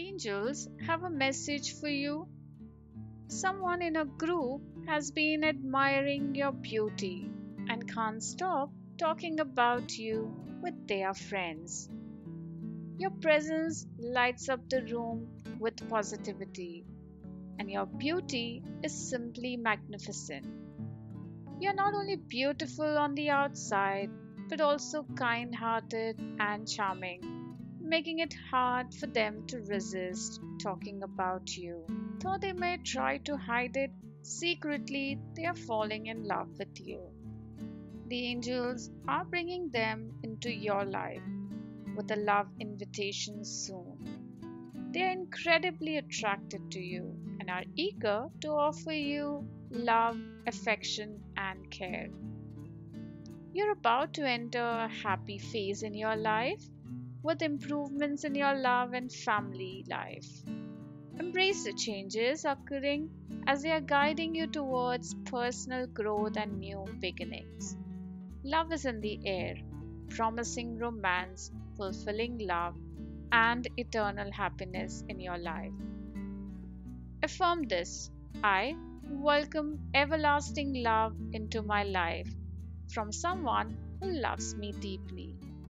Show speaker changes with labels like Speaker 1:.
Speaker 1: Angels have a message for you. Someone in a group has been admiring your beauty and can't stop talking about you with their friends. Your presence lights up the room with positivity, and your beauty is simply magnificent. You're not only beautiful on the outside, but also kind hearted and charming, making it hard for them to resist talking about you. Though they may try to hide it, secretly they are falling in love with you. The angels are bringing them into your life with a love invitation soon. They are incredibly attracted to you and are eager to offer you love, affection, and care. You're about to enter a happy phase in your life with improvements in your love and family life. Embrace the changes occurring as they are guiding you towards personal growth and new beginnings. Love is in the air, promising romance, fulfilling love, and eternal happiness in your life. Affirm this I welcome everlasting love into my life from someone who loves me deeply.